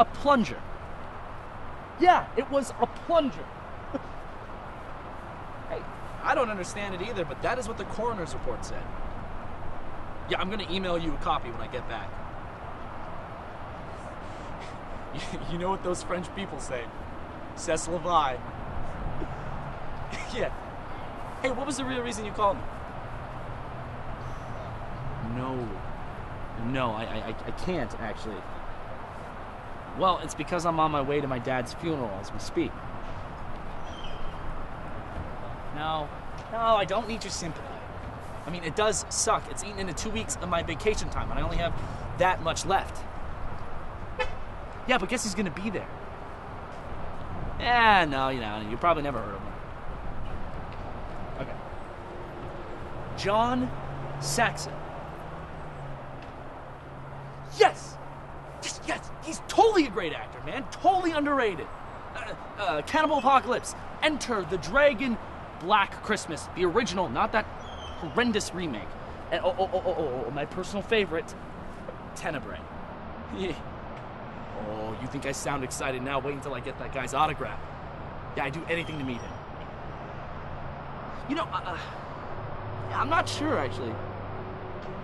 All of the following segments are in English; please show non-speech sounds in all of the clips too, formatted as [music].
a plunger. Yeah, it was a plunger. [laughs] hey, I don't understand it either, but that is what the coroner's report said. Yeah, I'm gonna email you a copy when I get back. [laughs] you know what those French people say? C'est la vie. [laughs] yeah. Hey, what was the real reason you called me? No. No, I, I, I can't, actually. Well, it's because I'm on my way to my dad's funeral as we speak. No, no, I don't need your sympathy. I mean, it does suck. It's eaten into two weeks of my vacation time, and I only have that much left. Yeah, but guess who's gonna be there? Yeah, no, you know, you probably never heard of him. Okay. John Saxon. Totally a great actor, man. Totally underrated. Uh, uh, Cannibal Apocalypse. Enter the Dragon Black Christmas. The original, not that horrendous remake. And oh, oh, oh, oh, oh, oh my personal favorite, Tenebrae. [laughs] Oh, you think I sound excited now? Wait until I get that guy's autograph. Yeah, I'd do anything to meet him. You know, uh, I'm not sure actually.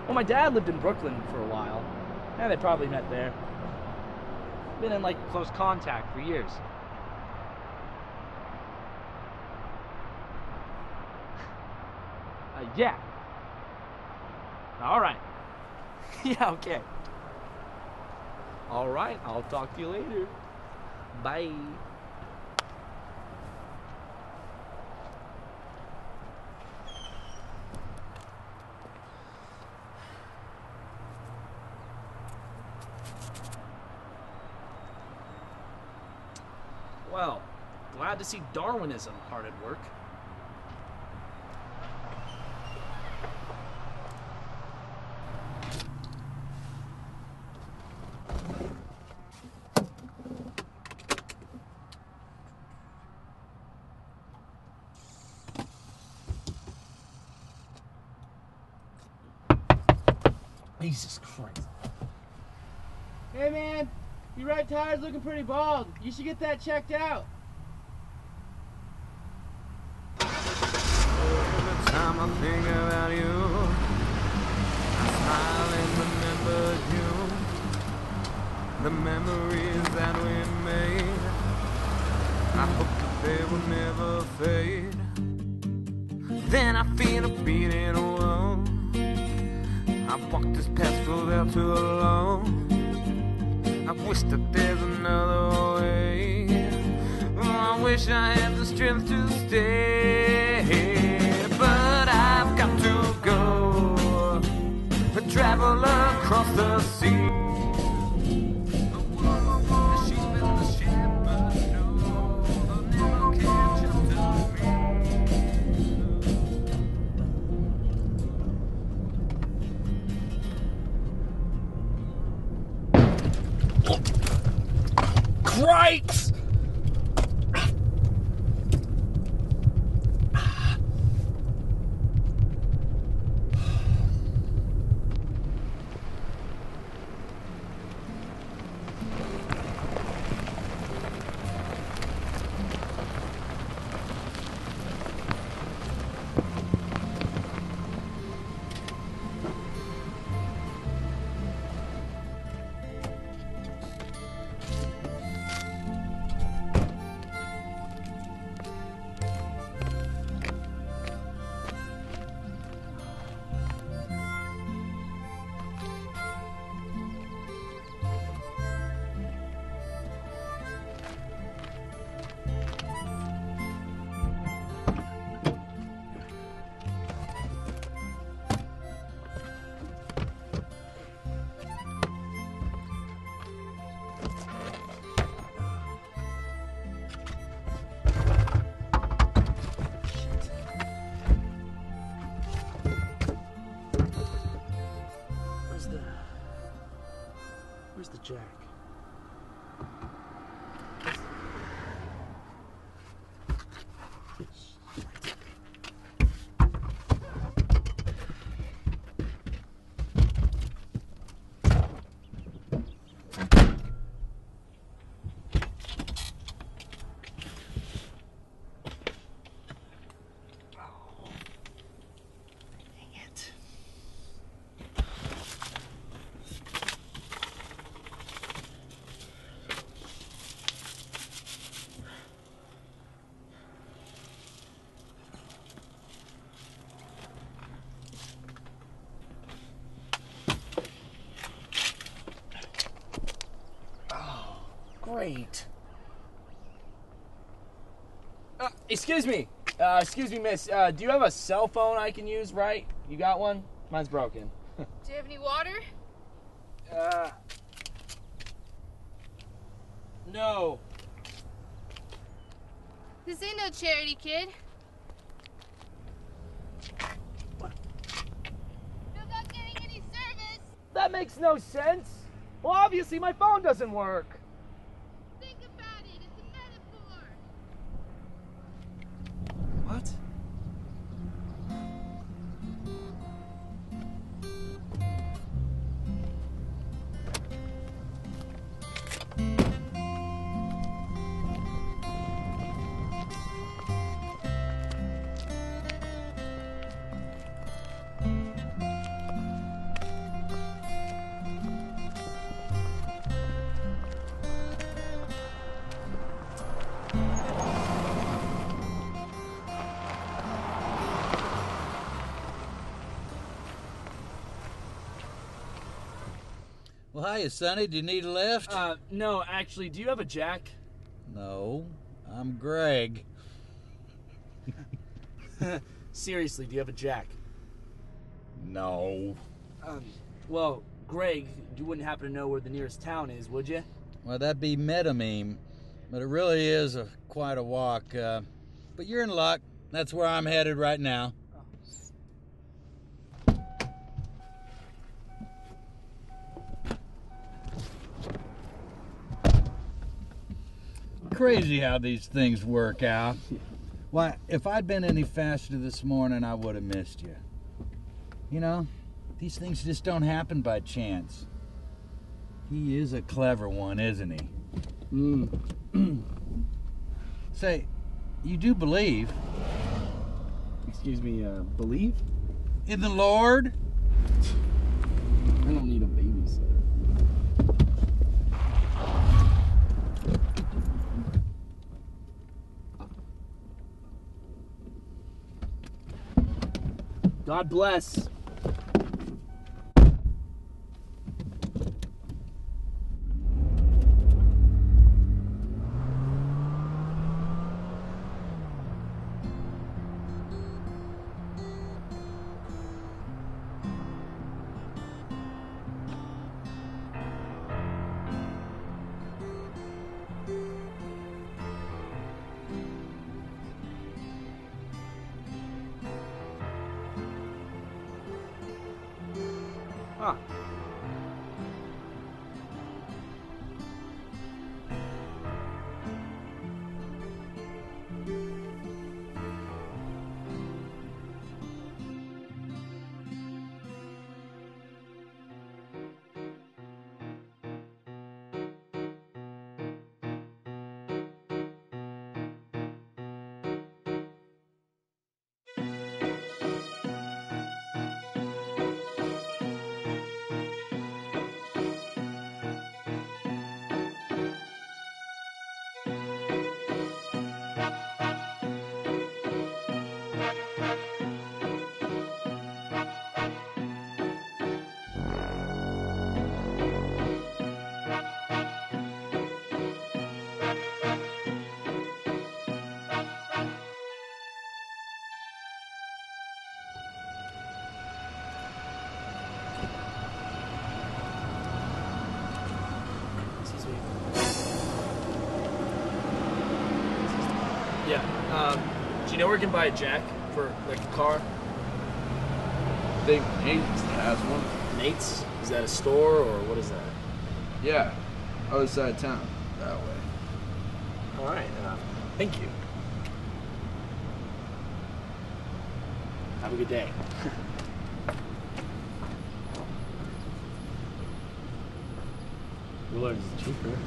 Well, my dad lived in Brooklyn for a while. Yeah, they probably met there. Been in like close contact for years. Uh, yeah. All right. [laughs] yeah, okay. All right, I'll talk to you later. Bye. Well, glad to see Darwinism hard at work. Jesus Christ. Hey man, your right tire's looking pretty bald. You should get that checked out. I you, I smile and remember you. The memories that we made, I hope that they will never fade. Then I feel a beating alone. I've walked this path for too long. I wish that there's another way. I wish I had the strength to stay. But I've got to go. Travel across the sea. Cripes! Jack? Great. Uh, excuse me. Uh, excuse me, miss. Uh, do you have a cell phone I can use, right? You got one? Mine's broken. [laughs] Do you have any water? Uh. No. This ain't no charity, kid. You're not getting any service. That makes no sense. Well, obviously my phone doesn't work. Sonny. Do you need a lift? Uh, no, actually, do you have a jack? no, I'm Greg. [laughs] Seriously, do you have a jack? No. Um, well, Greg, you wouldn't happen to know where the nearest town is, would you? Well, that'd be Meadowmeme, but it really is a quite a walk. Uh, but you're in luck. That's where I'm headed right now. Crazy how these things work out. Why, if I'd been any faster this morning, I would have missed you. You know, these things just don't happen by chance. He is a clever one, isn't he? Hmm. [clears throat] Say, you do believe Excuse me, uh, believe? in the Lord? I don't need a babysitter. God bless. Huh. Excuse Um, do you know where we can buy a jack for like a car? I think Nate has one. Nate's? Is that a store or what is that? Yeah, other side of town, that way. All right. Uh, thank you. Have a good day. [laughs] Willard's is cheaper.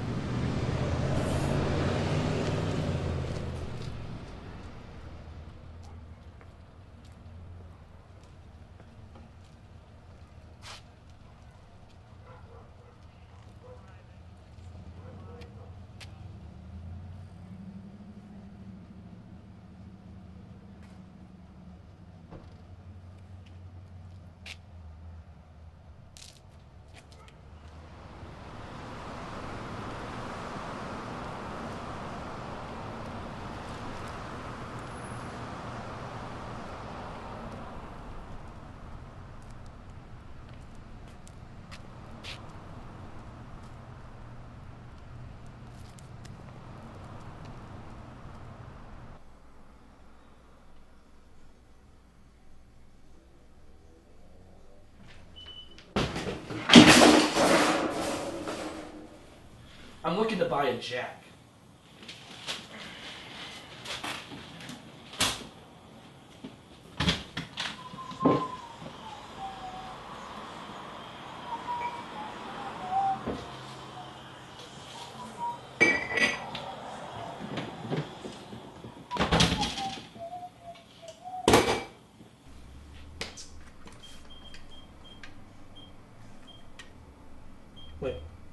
Buy a jack.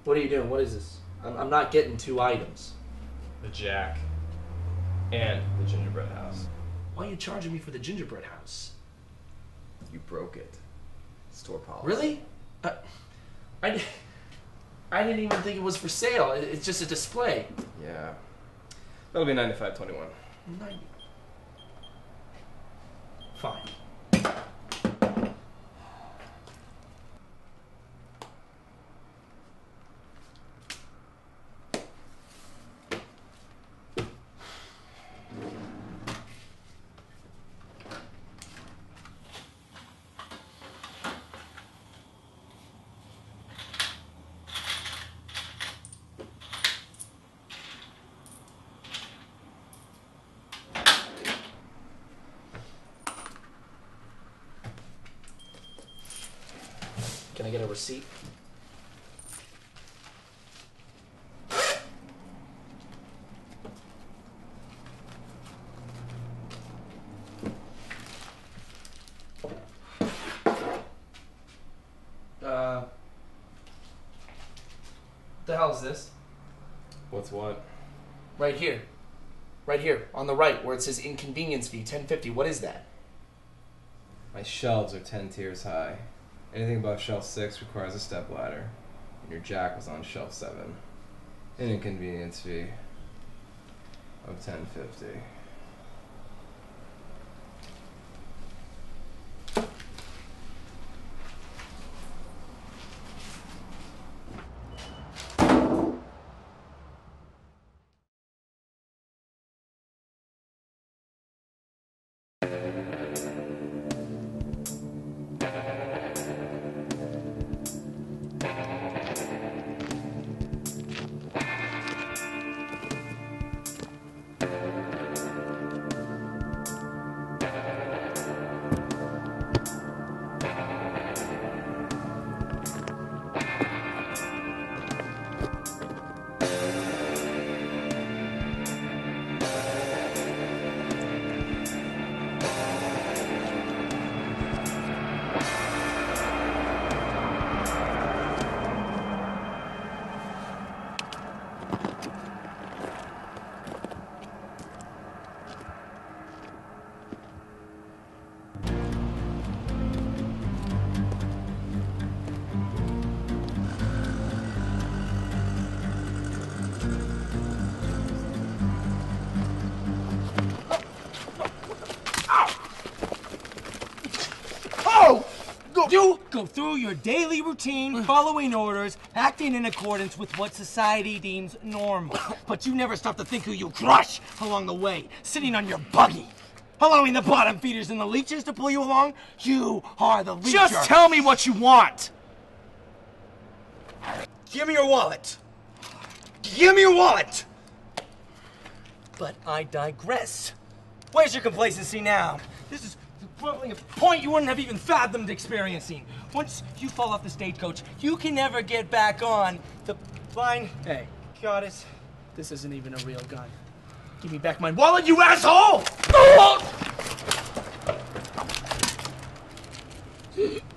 What are you doing? What is this? I'm, I'm not getting two items. The Jack and the gingerbread house. Why are you charging me for the gingerbread house? You broke it. Store policy. Really? Uh, I, I didn't even think it was for sale. It- It's just a display. Yeah. That'll be ninety-five twenty-one. Ninety. Fine. Receipt? Uh, the hell is this? What's what? Right here, right here on the right, where it says inconvenience fee, ten fifty. What is that? My shelves are ten tiers high. Anything above shelf 6 requires a step ladder, and your jack was on shelf 7. An inconvenience fee of 1050. Go through your daily routine, [sighs] following orders, acting in accordance with what society deems normal. [coughs] But you never stop to think who you crush along the way, sitting on your buggy. Allowing the bottom feeders and the leeches to pull you along? You are the leecher. Just tell me what you want. Give me your wallet. Give me your wallet. But I digress. Where's your complacency now? This is probably a point you wouldn't have even fathomed experiencing. Once you fall off the stagecoach, you can never get back on the fine Hey, goddess. this isn't even a real gun. Give me back my wallet, you asshole! [laughs]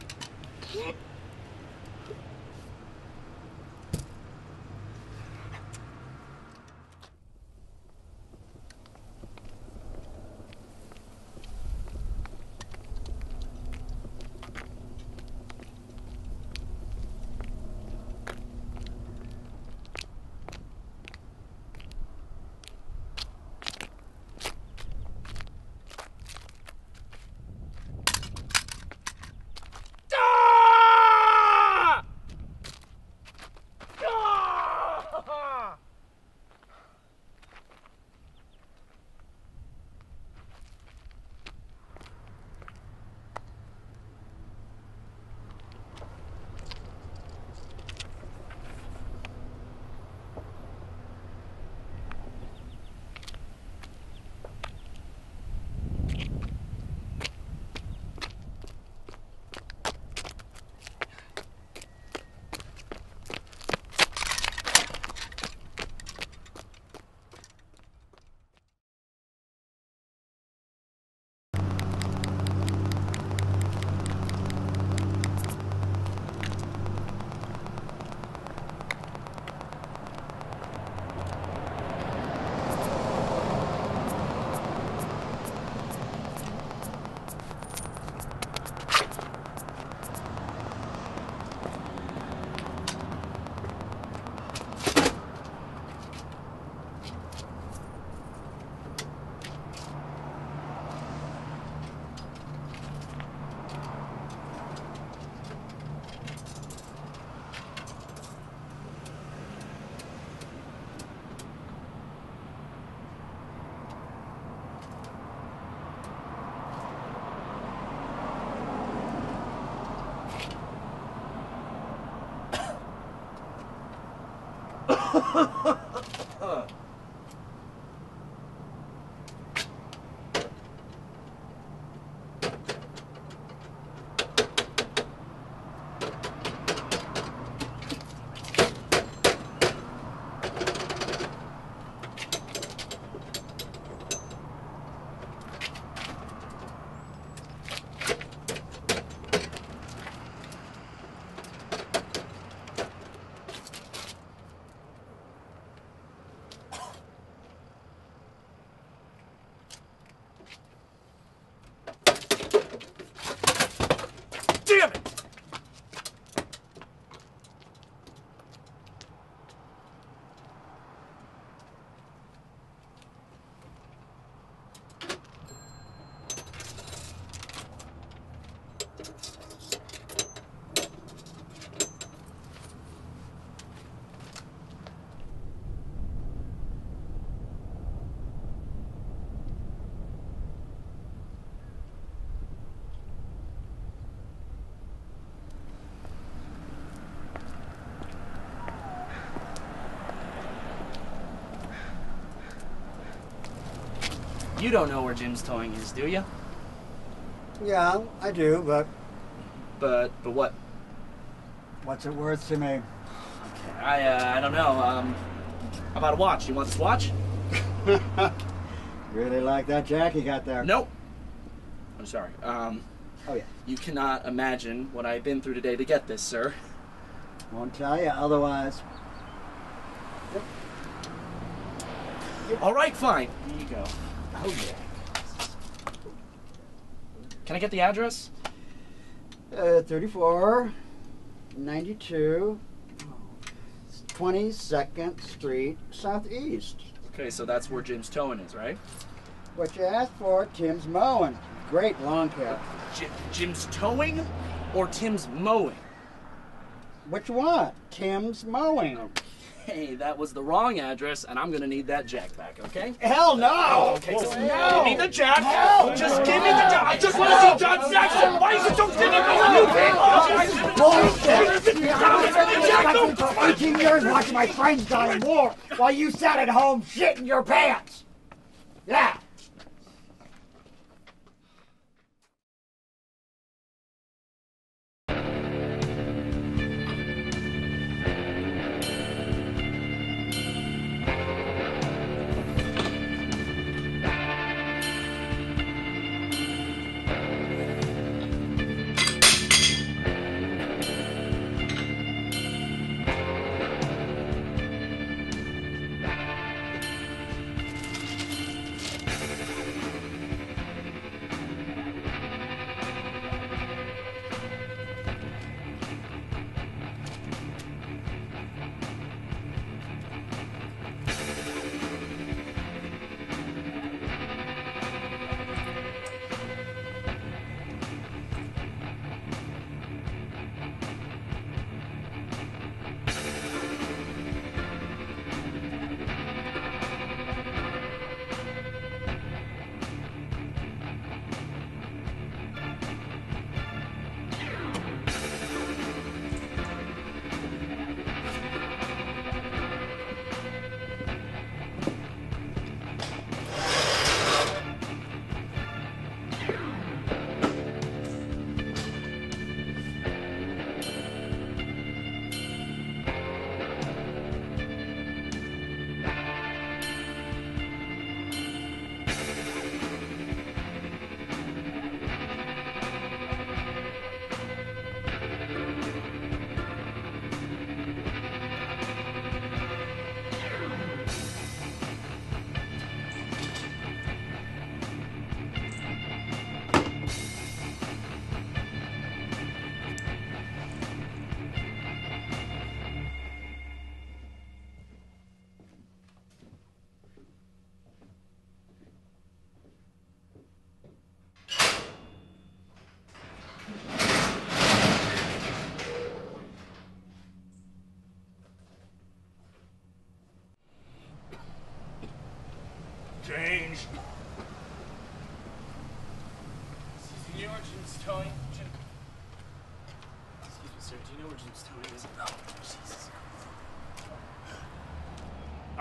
Damn it! You don't know where Jim's towing is, do you? Yeah, I do, but But but what? what's it worth to me? I uh, I don't know. Um, how about a watch? You want this watch? [laughs] Really like that jack you got there. Nope. I'm sorry. Um, Oh, yeah. you cannot imagine what I've been through today to get this, sir. Won't tell you otherwise. All right, fine. Here you go. Oh, yeah. Can I get the address? Uh, 34, 92, 22nd Street Southeast. Okay, so that's where Jim's towing is, right? What you asked for, Tim's mowing. Great lawn care. Jim, Jim's towing or Tim's mowing? What you want? Tim's mowing. Hey, that was the wrong address, and I'm gonna need that jack back, okay? Hell no! Okay, so give me the jack. Just give me the jack. I just want to see John Saxon. Why is it so difficult? Bullshit! I've been for 18 years watching my friends die in war while you sat at home shitting your pants. Yeah.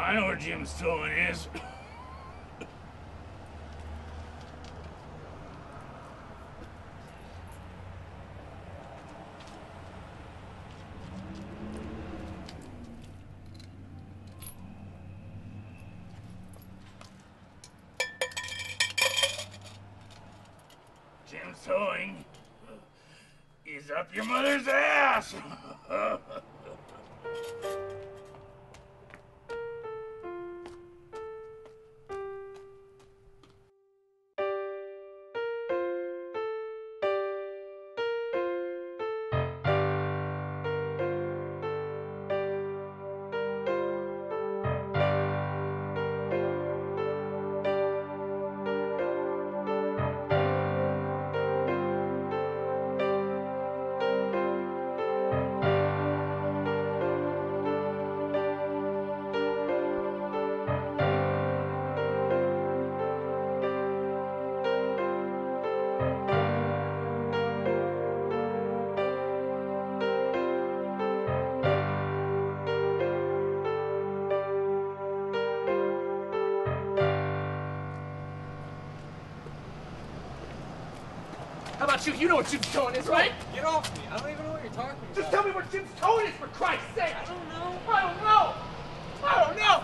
I know where Jim's towing is. You? You know what Jim's tone is, right? Get off me. I don't even know what you're talking about. Just tell me what Jim's tone is, for Christ's sake! I don't know. I don't know! I don't know!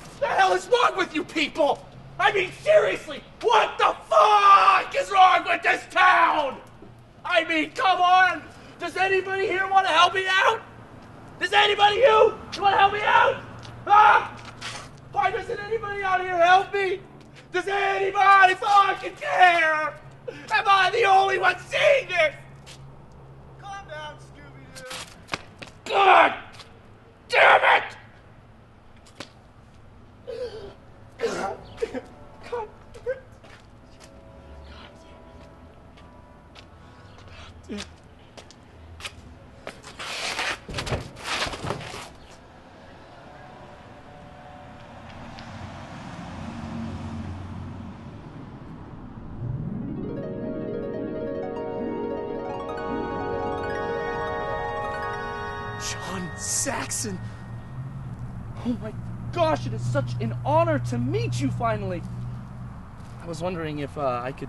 What The hell is wrong with you people? I mean, seriously, what the fuck is wrong with this town? I mean, come on! Does anybody here want to help me out? Does anybody you want to help me out? Huh? Why doesn't anybody out here help me? Does anybody fucking care? Am I the only one seeing this? Calm down, Scooby-Doo. God damn it! God damn it. God damn it. God damn it. Saxon. Oh my gosh, it is such an honor to meet you finally. I was wondering if uh, I could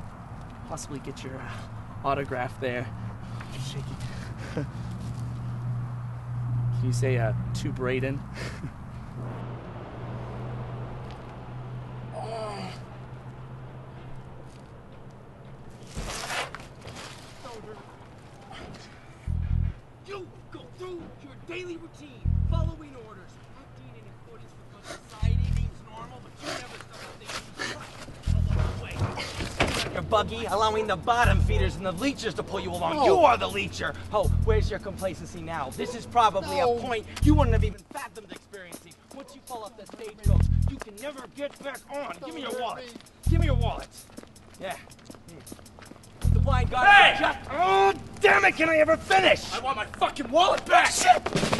possibly get your uh, autograph there. Shaky. [laughs] Can you say uh, to Braden? [laughs] Oh. You go through your daily routine, following orders, acting in accordance with what society deems normal, but you never stop thinking right along the way. Your buggy, allowing the bottom feeders and the leechers to pull you along. You are the leecher. Oh, where's your complacency now? This is probably a point you wouldn't have even fathomed experiencing. Once you fall off the stagecoach, you can never get back on. Give me your wallet. Give me your wallet. Yeah. Hmm. The blind guy. Hey! Just... Oh, damn it! Can I ever finish? I want my fucking wallet back! Shit!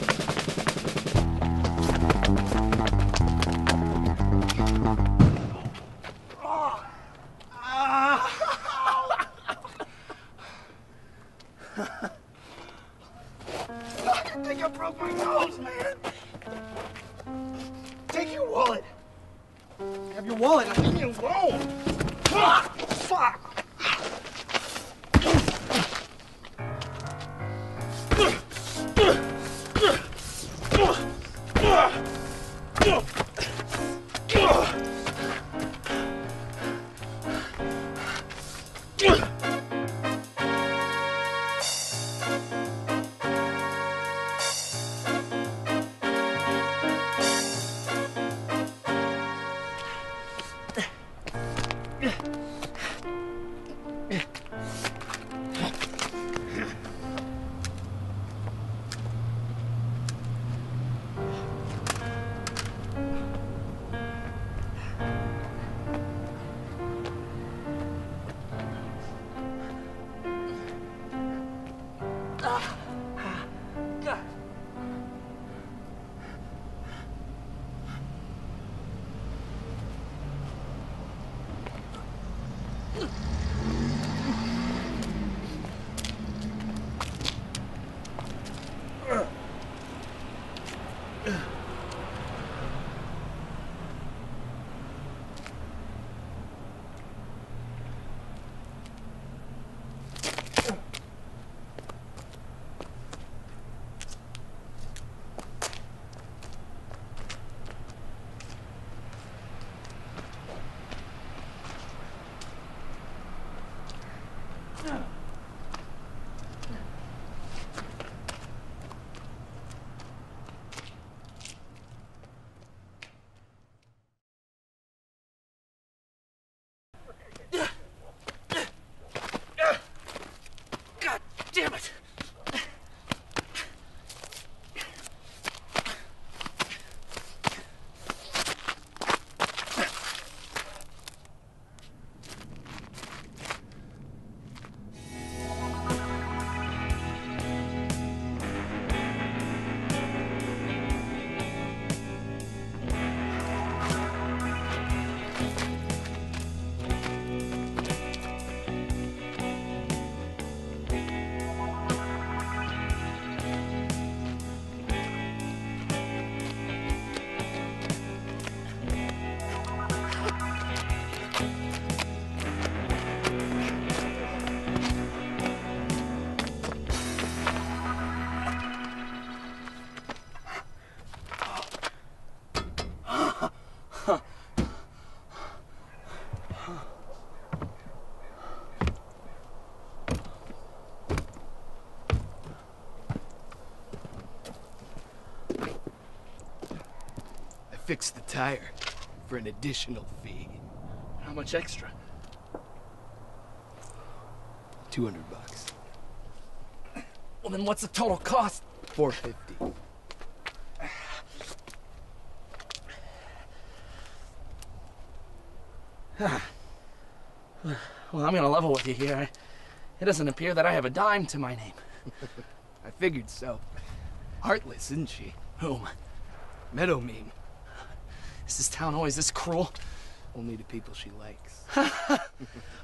Fix the tire for an additional fee. How much extra? 200 bucks. Well, then what's the total cost? 450. [sighs] Well, I'm gonna level with you here. It doesn't appear that I have a dime to my name. [laughs] I figured so. Heartless, isn't she? Whom? Meadowmeme. Is this town always this cruel? Only to people she likes. [laughs]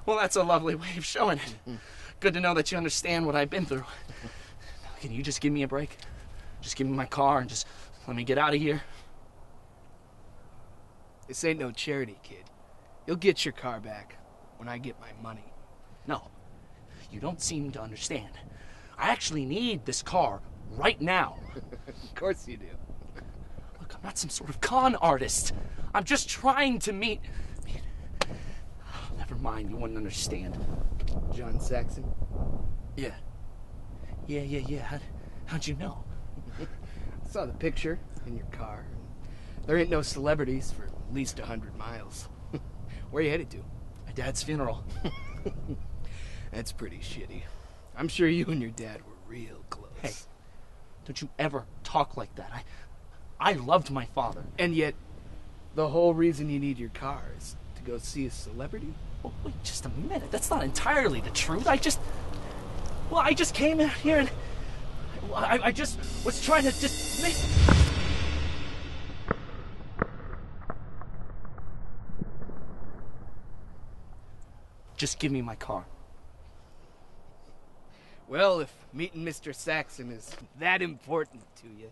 Well, that's a lovely way of showing it. Good to know that you understand what I've been through. Can you just give me a break? Just give me my car and just let me get out of here? This ain't no charity, kid. You'll get your car back when I get my money. No, you don't seem to understand. I actually need this car right now. [laughs] of course you do. I'm not some sort of con artist. I'm just trying to meet. Never mind, you wouldn't understand. John Saxon? Yeah. Yeah, yeah, yeah. How'd, how'd you know? I [laughs] saw the picture in your car. There ain't no celebrities for at least a hundred miles. [laughs] Where are you headed to? My dad's funeral. [laughs] That's pretty shitty. I'm sure you and your dad were real close. Hey, don't you ever talk like that. I, I loved my father. And yet, the whole reason you need your car is to go see a celebrity? Well, wait just a minute. That's not entirely the truth. I just. Well, I just came out here and. I, I just was trying to just make. Just give me my car. Well, if meeting Mr. Saxon is that important to you.